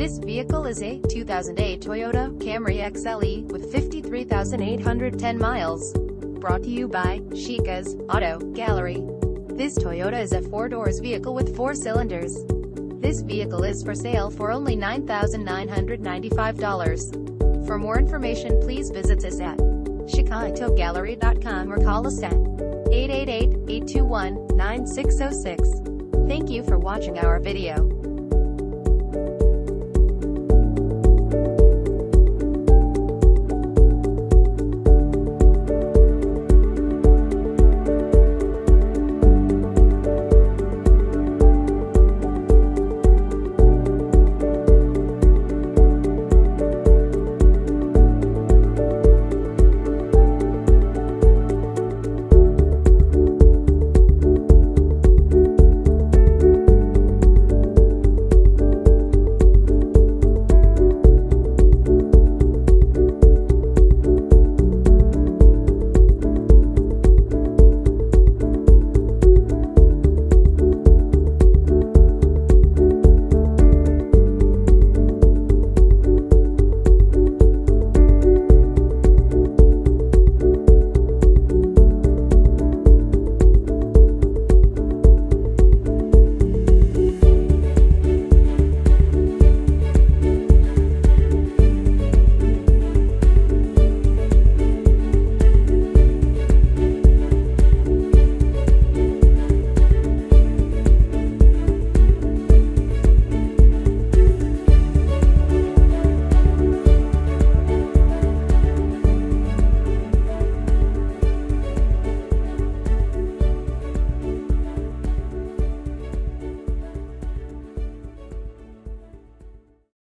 This vehicle is a 2008 Toyota Camry XLE with 53,810 miles. Brought to you by Shikas Auto Gallery. This Toyota is a four-doors vehicle with four cylinders. This vehicle is for sale for only $9,995. For more information please visit us at shikaautogallery.com or call us at 888-821-9606. Thank you for watching our video.